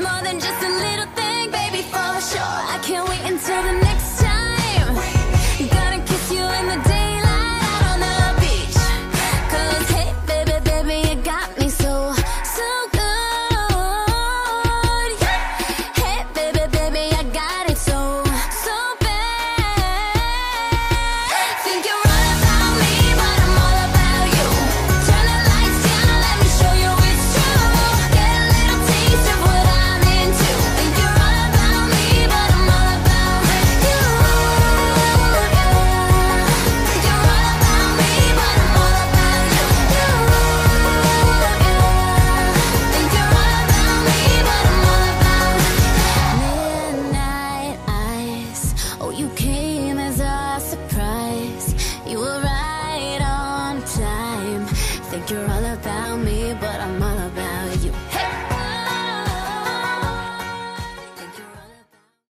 more than just a little thing, baby, for sure. I can't wait until the Think you're all about me, but I'm all about